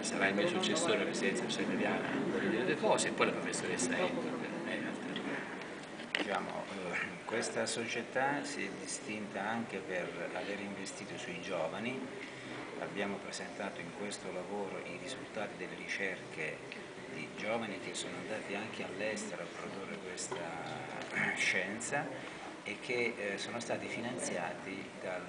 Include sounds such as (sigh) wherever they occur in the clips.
sarà il mio successore alla presidenza secretariale Bolivia De Fosi e poi la professoressa e altri. Diciamo, eh, questa società si è distinta anche per aver investito sui giovani, abbiamo presentato in questo lavoro i risultati delle ricerche di giovani che sono andati anche all'estero a produrre questa scienza e che eh, sono stati finanziati dal,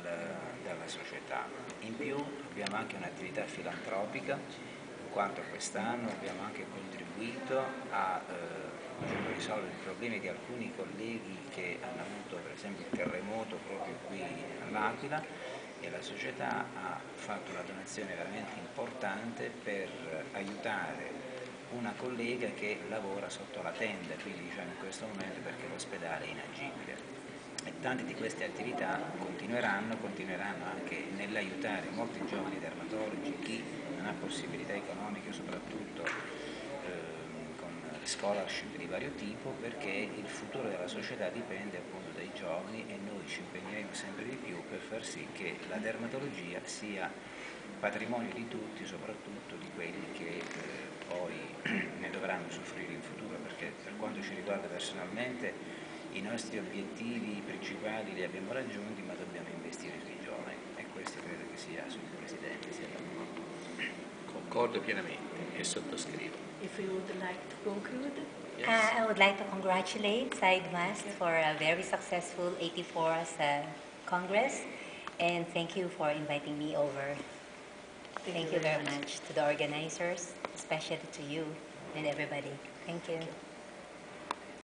dalla società. In più abbiamo anche un'attività filantropica, in quanto quest'anno abbiamo anche contribuito a eh, risolvere i problemi di alcuni colleghi che hanno avuto per esempio il terremoto proprio qui all'Aquila e la società ha fatto una donazione veramente importante per aiutare una collega che lavora sotto la tenda, quindi diciamo in questo momento perché l'ospedale è inagibile e tante di queste attività continueranno, continueranno anche nell'aiutare molti giovani dermatologi, chi non ha possibilità economiche soprattutto eh, con scholarship di vario tipo perché il futuro della società dipende appunto dai giovani e noi ci impegneremo sempre di più per far sì che la dermatologia sia patrimonio di tutti, soprattutto di quelli che eh, poi (clears throat) ne dovranno soffrire in futuro perché per quanto ci riguarda personalmente i nostri obiettivi principali li abbiamo raggiunti ma dobbiamo investire sui giovani e questo credo che sia sul Presidente sia da noi. Concordo pienamente e sottoscrivo. If you would like to conclude. Yes. Uh, I would like to congratulate SideWest for a very successful 84th uh, Congress and thank you for inviting me over. Thank, you very much to the organizers, especially to you and everybody. Thank you.